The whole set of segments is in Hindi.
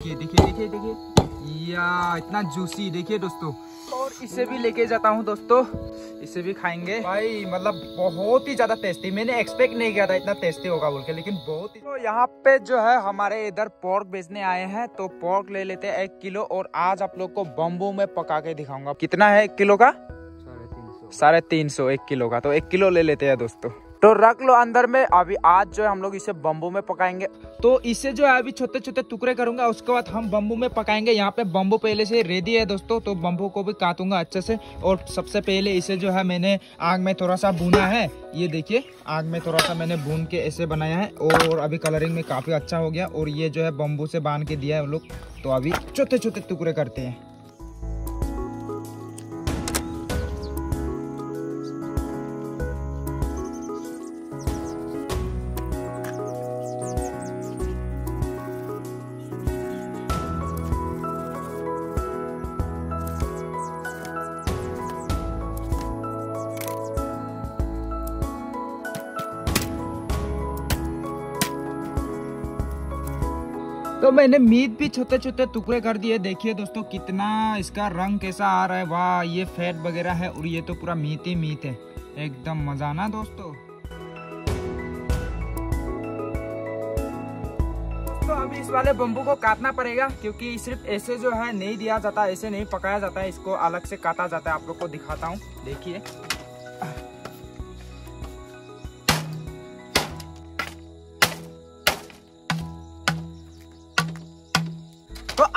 देखिए देखिए देखिए देखिए। या इतना जूसी देखिए दोस्तों। और इसे भी लेके जाता हूँ दोस्तों। इसे भी खाएँगे। भाई मतलब बहुत ही ज़्यादा टेस्टी मैंने एक्सपेक्ट नहीं किया था इतना टेस्टी होगा बोल के लेकिन बहुत ही तो यहाँ पे जो है हमारे इधर पोर्क बेचने आए हैं। तो पोर्क ले लेते हैं एक किलो और आज आप लोग को बम्बू में पका के दिखाऊँगा। कितना है एक किलो का? साढ़े तीन सौ एक किलो का। तो एक किलो ले लेते हैं दोस्तों। तो रख लो अंदर में। अभी आज जो है हम लोग इसे बम्बू में पकाएँगे। तो इसे जो है अभी छोटे छोटे टुकड़े करूँगा, उसके बाद हम बम्बू में पकाएँगे। यहाँ पे बम्बू पहले से रेडी है दोस्तों तो बम्बू को भी काटूँगा अच्छे से। और सबसे पहले इसे जो है मैंने आग में थोड़ा सा भुना है। ये देखिए, आग में थोड़ा सा मैंने भून के ऐसे बनाया है। और अभी कलरिंग में काफ़ी अच्छा हो गया। और ये जो है बम्बू से बाँध के दिया है हम लोग। तो अभी छोटे छोटे टुकड़े करते हैं। तो मैंने मीट भी छोटे छोटे टुकड़े कर दिए। देखिए दोस्तों, कितना इसका रंग कैसा आ रहा है। वाह, ये फैट वगैरह है और ये तो पूरा मीट ही मीट है। एकदम मज़ा ना दोस्तों। तो अभी इस वाले बम्बू को काटना पड़ेगा क्योंकि सिर्फ़ ऐसे जो है नहीं दिया जाता, ऐसे नहीं पकाया जाता है। इसको अलग से काटा जाता है। आप लोग को दिखाता हूँ। देखिए।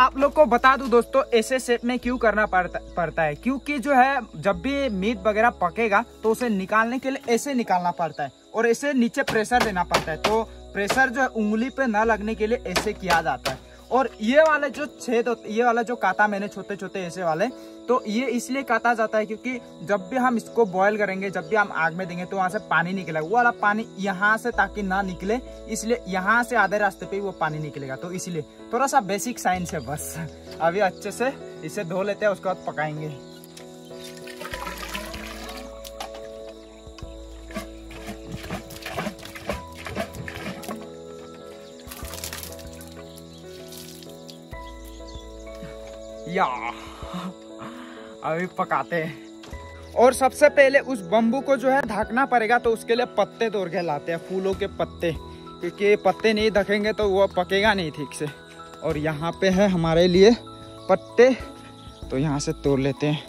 आप लोग को बता दूँ दोस्तों, ऐसे शेप में क्यों करना पड़ता पड़ता है? क्योंकि जो है, जब भी मीट वगैरह पकेगा तो उसे निकालने के लिए ऐसे निकालना पड़ता है और ऐसे नीचे प्रेशर देना पड़ता है। तो प्रेशर जो है, उंगली पे ना लगने के लिए ऐसे किया जाता है। और ये वाले जो छेद ये वाला जो काटा मैंने छोटे छोटे ऐसे वाले तो ये इसलिए काटा जाता है क्योंकि जब भी हम इसको बॉयल करेंगे, जब भी हम आग में देंगे तो वहाँ से पानी निकलेगा। वो वाला पानी यहाँ से ताकि ना निकले, इसलिए यहाँ से आधे रास्ते पे वो पानी निकलेगा। तो इसलिए थोड़ा सा बेसिक साइंस है बस। अभी अच्छे से इसे धो लेते हैं, उसके बाद पकाएँगे। या। अभी पकाते हैं। और सबसे पहले उस बम्बू को जो है ढकना पड़ेगा तो उसके लिए पत्ते तोड़ के लाते हैं, फूलों के पत्ते। क्योंकि पत्ते नहीं ढकेंगे तो वो पकेगा नहीं ठीक से। और यहाँ पे है हमारे लिए पत्ते तो यहाँ से तोड़ लेते हैं।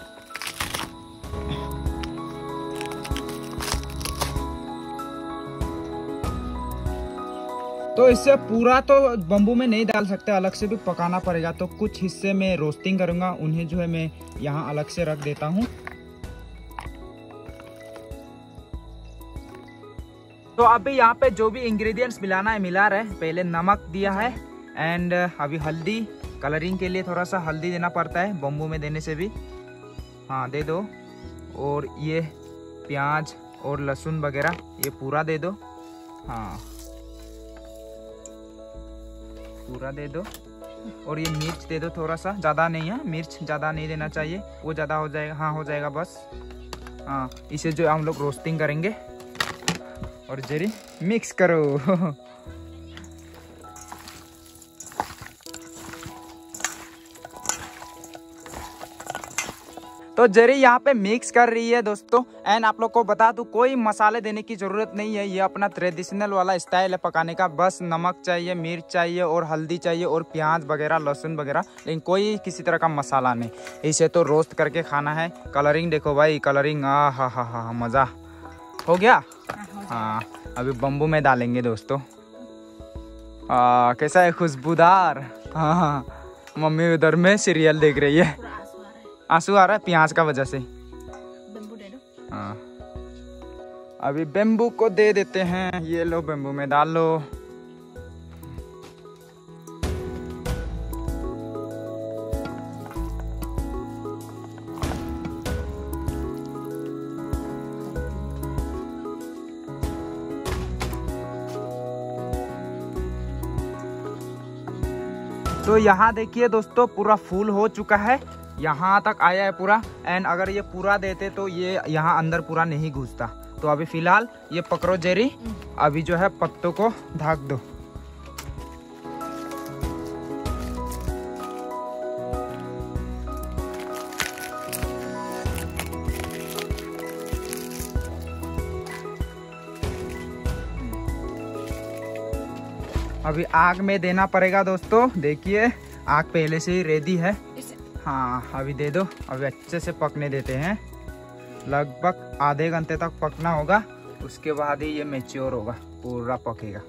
तो इससे पूरा तो बम्बू में नहीं डाल सकते, अलग से भी पकाना पड़ेगा। तो कुछ हिस्से में रोस्टिंग करूँगा, उन्हें जो है मैं यहाँ अलग से रख देता हूँ। तो अभी यहाँ पे जो भी इंग्रेडिएंट्स मिलाना है, मिला रहे पहले नमक दिया है एंड अभी हल्दी। कलरिंग के लिए थोड़ा सा हल्दी देना पड़ता है बम्बू में देने से भी। हाँ दे दो। और ये प्याज और लहसुन वगैरह, ये पूरा दे दो। हाँ। पूरा दे दो। और ये मिर्च दे दो थोड़ा सा ज़्यादा नहीं है। मिर्च ज़्यादा नहीं देना चाहिए। वो ज़्यादा हो जाएगा। हाँ हो जाएगा बस। हाँ इसे जो हम लोग रोस्टिंग करेंगे। और जरी मिक्स करो। तो जरी यहाँ पे मिक्स कर रही है दोस्तों। एंड आप लोग को बता दूँ कोई मसाले देने की ज़रूरत नहीं है। ये अपना ट्रेडिशनल वाला स्टाइल है पकाने का। बस नमक चाहिए मिर्च चाहिए और हल्दी चाहिए और प्याज वगैरह लहसुन वगैरह। लेकिन कोई किसी तरह का मसाला नहीं। इसे तो रोस्ट करके खाना है। कलरिंग देखो भाई कलरिंग आ हा हा हा मज़ा। हो गया? हाँ अभी बम्बू में डालेंगे दोस्तों। आ, कैसा है खुशबूदार? हाँ हाँ मम्मी उधर में सीरियल देख रही है। आँसू आ रहा है प्याज का वजह से। हाँ। अभी बेम्बू को दे देते हैं। ये लो बेम्बू में डाल लो। तो यहाँ देखिए दोस्तों पूरा फूल हो चुका है। यहाँ तक आया है पूरा एंड अगर ये पूरा देते तो ये यहाँ अंदर पूरा नहीं घुसता। तो अभी फ़िलहाल ये पकड़ो जेरी, अभी जो है पत्तों को ढाक दो। अभी आग में देना पड़ेगा दोस्तों, देखिए, आग पहले से ही रेडी है। हाँ अभी दे दो। अभी अच्छे से पकने देते हैं। लगभग आधे घंटे तक पकना होगा। उसके बाद ही ये मेच्योर होगा, पूरा पकेगा।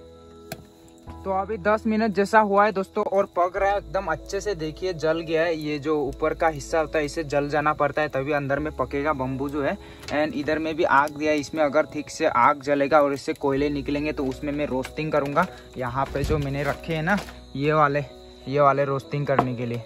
तो अभी 10 मिनट जैसा हुआ है दोस्तों, और पक रहा है एकदम अच्छे से। देखिए, जल गया है। ये जो ऊपर का हिस्सा होता है, इसे जल जाना पड़ता है, तभी अंदर में पकेगा बम्बू जो है। एंड इधर में भी आग दिया है। इसमें अगर ठीक से आग जलेगा और इससे कोयले निकलेंगे तो उसमें मैं रोस्टिंग करूँगा। यहाँ पे जो मैंने रखे हैं ना, ये वाले ये वाले रोस्टिंग करने के लिए।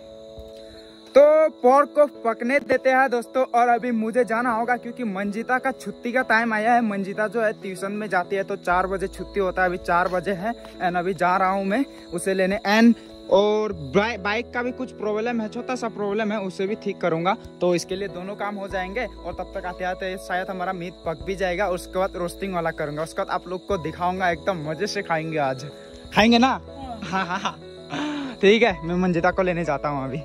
तो पोर्क को पकने देते हैं दोस्तों और अभी मुझे जाना होगा क्योंकि मंजिता का छुट्टी का टाइम आया है। मंजिता जो है ट्यूशन में जाती है तो चार बजे छुट्टी होता है। अभी चार बजे है एंड अभी जा रहा हूँ मैं उसे लेने। एंड और बाइक का भी कुछ प्रॉब्लम है छोटा सा प्रॉब्लम है उसे भी ठीक करूँगा। तो इसके लिए दोनों काम हो जाएँगे और तब तक आते आते शायद हमारा मीट पक भी जाएगा उसके बाद रोस्टिंग वाला करूँगा। उसके बाद आप लोग को दिखाऊँगा एकदम मज़े से खाएँगे आज। खाएँगे ना? हाँ हाँ हाँ। ठीक है मैं मंजिता को लेने जाता हूँ अभी।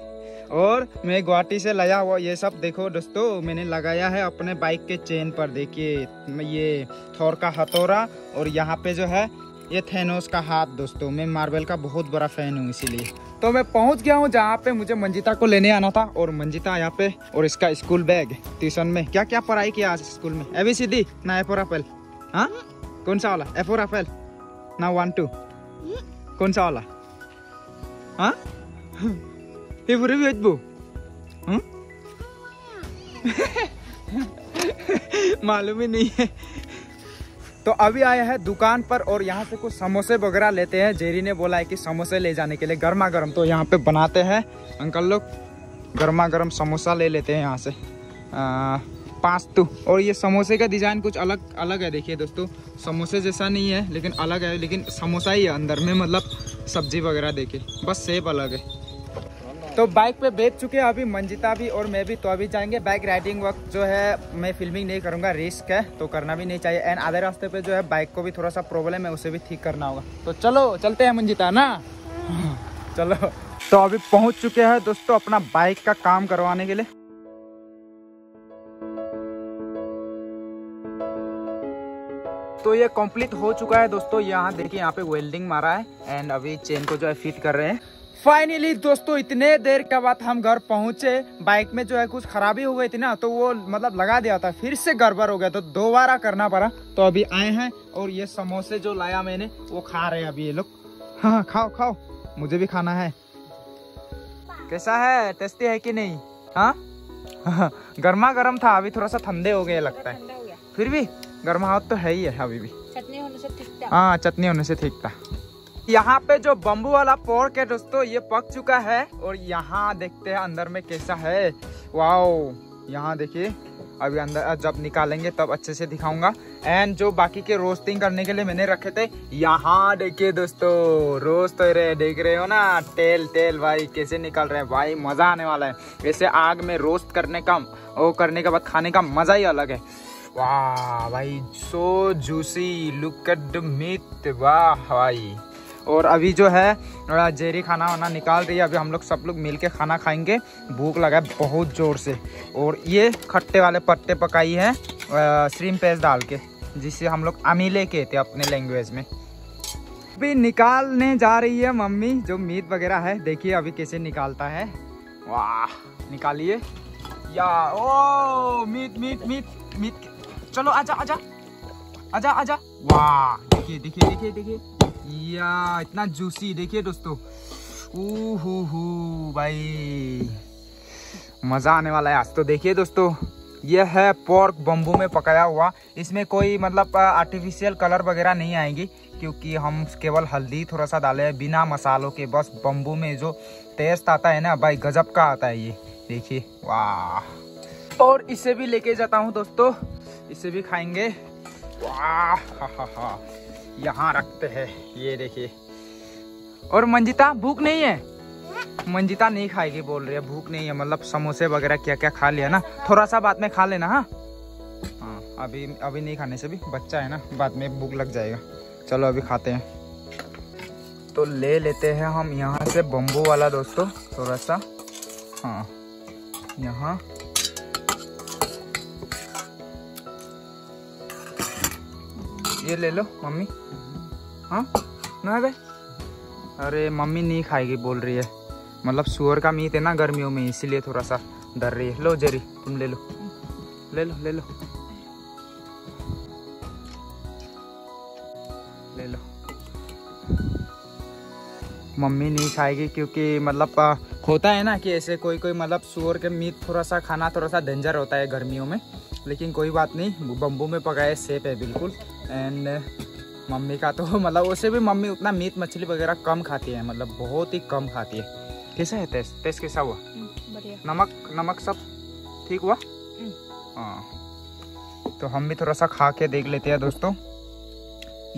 और मैं गुवाहाटी से लाया हुआ ये सब। देखो दोस्तों, मैंने लगाया है अपने बाइक के चेन पर। देखिए, ये थोर का हथौड़ा और यहाँ पे जो है, ये थेनोस का हाथ दोस्तों। मैं मार्बल का बहुत बड़ा फ़ैन हूँ इसीलिए। तो मैं पहुँच गया हूँ जहाँ पे मुझे मंजिता को लेने आना था और मंजिता यहाँ पे और इसका स्कूल बैग ट्यूशन में। क्या क्या पढ़ाई किया आज स्कूल में? एबी सी डी ना एफोर एफेल हाँ? कौन सा वाला? एफोर एफेल ना वन टू कौन सा वाला? हाँ? Ibu review bu? Hmm? मालूम ही नहीं है। तो अभी आया है दुकान पर और यहाँ से कुछ समोसे वगैरह लेते हैं। जेरी ने बोला है कि समोसे ले जाने के लिए गर्मा गर्म तो यहाँ पे बनाते हैं। अंकल लोग गर्मा गर्म समोसा ले लेते हैं यहाँ से। पाँच तो और ये समोसे का डिज़ाइन कुछ अलग अलग है, देखिए दोस्तों। समोसे जैसा नहीं है, लेकिन अलग है, लेकिन समोसा ही है अंदर में मतलब सब्ज़ी वगैरह देखिए। बस सेब अलग है। तो बाइक पे बैठ चुके हैं अभी मंजिता भी और मैं भी तो अभी जाएँगे बाइक राइडिंग वक्त जो है, मैं फिल्मिंग नहीं करूँगा रिस्क है तो करना भी नहीं चाहिए। एंड आधे रास्ते पे जो है बाइक को भी थोड़ा सा प्रॉब्लम है, उसे भी ठीक करना होगा। तो चलो, चलते हैं मंजिता ना। चलो। तो अभी पहुँच चुके हैं दोस्तों अपना बाइक का काम करवाने के लिए। तो ये कंप्लीट हो चुका है दोस्तों, यहाँ देखिए, यहाँ पे वेल्डिंग मारा है एंड अभी चेन को जो है फिट कर रहे हैं। फाइनली दोस्तों इतने देर के बाद हम घर पहुँचे। बाइक में जो है कुछ खराबी हो गई थी ना तो वो मतलब लगा दिया था। फिर से गड़बड़ हो गया तो दोबारा करना पड़ा। तो अभी आए हैं और ये समोसे जो लाया मैंने वो खा रहे हैं अभी ये लोग। हाँ, हाँ खाओ खाओ। मुझे भी खाना है। कैसा है? टेस्टी है कि नहीं? हाँ? गर्मा गर्म था अभी थोड़ा सा ठंडे हो गए लगता है। फिर भी गर्माहट तो है ही है अभी भी। चटनी होने से हाँ चटनी होने से ठीक था। यहाँ पे जो बम्बू वाला पोर्क है दोस्तों, ये पक चुका है और यहाँ देखते हैं अंदर में कैसा है। वाओ यहाँ देखिए, अभी अंदर जब निकालेंगे तब अच्छे से दिखाऊँगा। एंड जो बाकी के रोस्टिंग करने के लिए मैंने रखे थे, यहाँ देखिए दोस्तों रोस्ट तो रहे देख रहे हो ना? तेल तेल भाई, कैसे निकल रहे हैं? भाई, मज़ा आने वाला है। वैसे आग में रोस्ट करने का वो करने के बाद खाने का मज़ा ही अलग है। वाह भाई so juicy look at the meat वाह भाई। और अभी जो है जेरी खाना वाना निकाल रही है। अभी हम लोग सब लोग मिल के खाना खाएँगे। भूख लगा है बहुत ज़ोर से। और ये खट्टे वाले पत्ते पकाई है श्रीम पेस्ट डाल के, जिसे हम लोग अमीले कहते हैं अपने लैंग्वेज में। अभी निकालने जा रही है मम्मी, जो मीट वगैरह है। देखिए अभी कैसे निकालता है। वाह, निकालिए। या, oh meat meat meat meat चलो, आजा आजा। आजा आजा। वाह, देखिए देखिए देखिए देखिए। या, इतना जूसी देखिए दोस्तों। हु भाई। मज़ा आने वाला है आज तो। देखिए दोस्तों, यह है पोर्क बम्बू में पकाया हुआ। इसमें कोई मतलब आर्टिफिशियल कलर वगैरह नहीं आएँगी, क्योंकि हम केवल हल्दी थोड़ा सा डाले हैं बिना मसालों के। बस बम्बू में जो टेस्ट आता है ना, भाई, गजब का आता है ये। देखिए, वाह। और इसे भी लेके जाता हूँ दोस्तों। इसे भी खाएँगे। वाह, हा हा हा। यहाँ रखते हैं। ये देखिए। और मंजिता, भूख नहीं है? मंजिता नहीं खाएगी बोल रही है, भूख नहीं है। मतलब समोसे वगैरह क्या क्या खा लिया ना? थोड़ा सा बाद में खा लेना हाँ? हाँ अभी अभी नहीं खाने से भी बच्चा है ना, बाद में भूख लग जाएगा। चलो, अभी खाते हैं। तो ले लेते हैं हम यहाँ से बम्बू वाला दोस्तों थोड़ा सा हाँ यहाँ। ये ले लो, मम्मी। हाँ? ना बे अरे, मम्मी नहीं खाएगी, बोल रही है। मतलब सुअर का मीट है ना गर्मियों में, इसीलिए थोड़ा सा डर रही है। लो जेरी तुम ले लो। ले लो ले लो। ले लो। मम्मी नहीं खाएगी क्योंकि मतलब होता है ना कि ऐसे कोई कोई मतलब सुअर के मीट थोड़ा सा खाना थोड़ा सा डेंजर होता है गर्मियों में। लेकिन कोई बात नहीं, बम्बू में पकाए सेफ़ है, बिल्कुल। एंड मम्मी का तो मतलब उसे भी मम्मी उतना मीट मछली वगैरह कम खाती है मतलब बहुत ही कम खाती है। कैसा है टेस्ट टेस्ट कैसा हुआ? बढ़िया। नमक नमक सब ठीक हुआ? हाँ। तो हम भी थोड़ा सा खा के देख लेते हैं दोस्तों।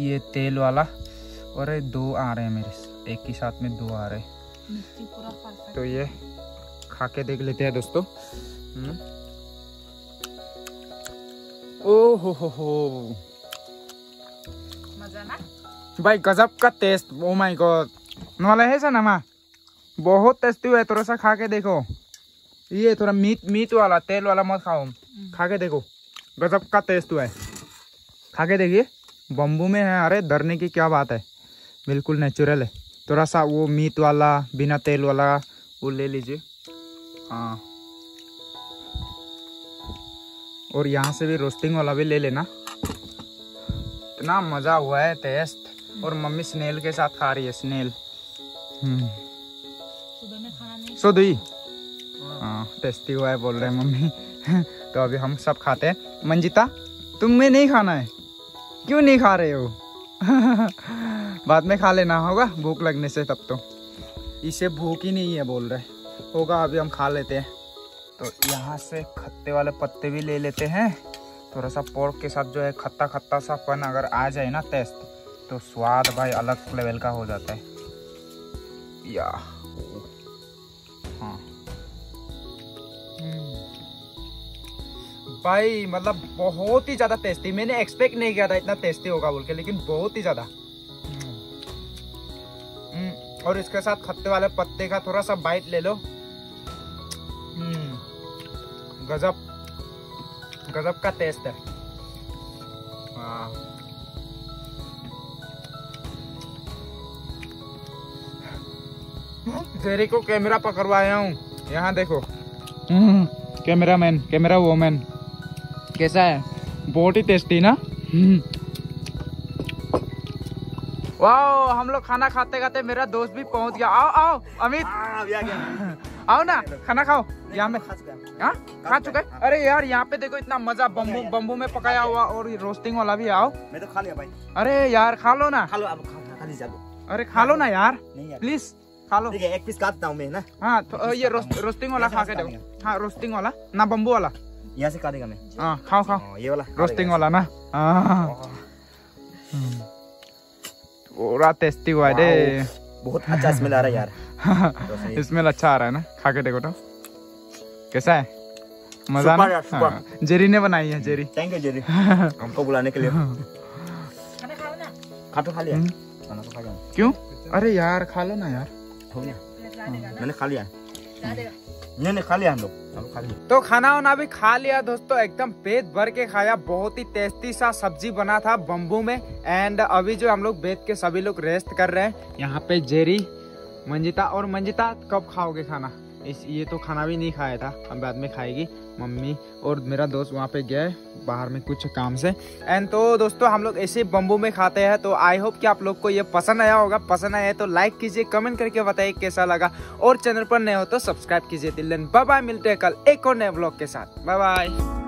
ये तेल वाला और ये दो आ रहे हैं मेरे एक ही साथ में दो आ रहे हैं। तो ये खा के देख लेते हैं दोस्तों। हम्म। ओ हो हो हो। भाई गजब का टेस्ट ओ माय गॉड नवाला है ना माँ? बहुत टेस्टी हुआ है थोड़ा सा खा के देखो। ये थोड़ा मीट मीट वाला तेल वाला मत खाओ। खा के देखो। गजब का टेस्ट हुआ है। खा के देखिए। बम्बू में है अरे डरने की क्या बात है। बिल्कुल नेचुरल है। थोड़ा सा वो मीट वाला बिना तेल वाला वो ले लीजिए। हाँ। और यहाँ से भी रोस्टिंग वाला भी ले लेना। इतना मज़ा हुआ है टेस्ट और मम्मी स्नेल के साथ खा रही है स्नेल हम्म। सुबह में खाना नहीं सो दी हाँ। टेस्टी हुआ है बोल रहे हैं मम्मी। तो अभी हम सब खाते हैं। मंजिता तुम्हें नहीं खाना है? क्यों नहीं खा रहे हो? बाद में खा लेना होगा? भूख लगने से तब तो। इसे भूख ही नहीं है बोल रहे। होगा अभी हम खा लेते हैं। तो यहाँ से खत्ते वाले पत्ते भी ले लेते हैं। थोड़ा सा पोर्क के साथ जो है खट्टा खट्टा सा पन अगर आ जाए ना टेस्ट तो स्वाद भाई अलग लेवल का हो जाता है। या हाँ। भाई मतलब बहुत ही ज़्यादा टेस्टी मैंने एक्सपेक्ट नहीं किया था इतना टेस्टी होगा बोल के लेकिन बहुत ही ज़्यादा। हम्म, और इसके साथ खत्ते वाले पत्ते का थोड़ा सा बाइट ले लो। हम्म, गजब। गजब का टेस्ट है हाँ जेरी को कैमरा पकड़वाया हूँ यहाँ देखो कैमरा मैन कैमरा वोमैन कैसा है बहुत ही टेस्टी ना वाह हम लोग खाना खाते खाते मेरा दोस्त भी पहुँच गया आओ आओ अमित आओ ना खाना खाओ। यहाँ में। हाँ। खा चुके अरे यार यहाँ पे देखो इतना मज़ा बम्बू बम्बू में पकाया हुआ और रोस्टिंग वाला भी आओ। मैं तो खा लिया भाई। अरे यार खा लो ना। खा लो अब खा खा लीजिए अब अरे खा लो ना यार। नहीं प्लीज़ खा लो। एक पीस काटता हूँ मैं ना? हाँ तो ये रोस्टिंग वाला खा के देखो। हाँ रोस्टिंग वाला। ना बम्बू वाला। यहाँ से काटेगा मैं। हाँ खाओ खाओ। हाँ, ये वाला। रोस्टिंग वाला ना। हाँ। पूरा टेस्टी हुआ है बहुत अच्छा स्मेल आ रहा है यार। तो स्मेल अच्छा आ रहा है ना खा के देखो तो। कैसा है? मज़ा सुपर ना? हाँ, जेरी ने बनाई है जेरी। Thank you Jerry. हमको बुलाने के लिए। खाना खाओ ना। खा तो खा लिया। हम्म। खाना तो खा लिया। क्यों? अरे यार खा लो ना यार। हो गया। मैंने खा लिया। नहीं नहीं खा लिया हम लोग। तो खाना वाना भी खा लिया दोस्तों, एकदम पेट भर के खाया। बहुत ही टेस्टी सा सब्ज़ी बना था बम्बू में। एंड अभी जो हम लोग बेच के सभी लोग रेस्ट कर रहे हैं। यहाँ पे जेरी, मंजिता, और मंजिता, कब खाओगे खाना? इस, ये तो खाना भी नहीं खाया था, अब बाद में खाएगी। मम्मी और मेरा दोस्त वहाँ पे गया बाहर में कुछ काम से। एंड तो दोस्तों, हम लोग ऐसे बम्बू में खाते हैं तो आई होप कि आप लोग को ये पसंद आया होगा। पसंद आया तो लाइक कीजिए कमेंट करके बताइए कैसा लगा। और चैनल पर नए हो तो सब्सक्राइब कीजिए। दिल्ली बाय बाय मिलते हैं कल एक और नए ब्लॉग के साथ। Bye bye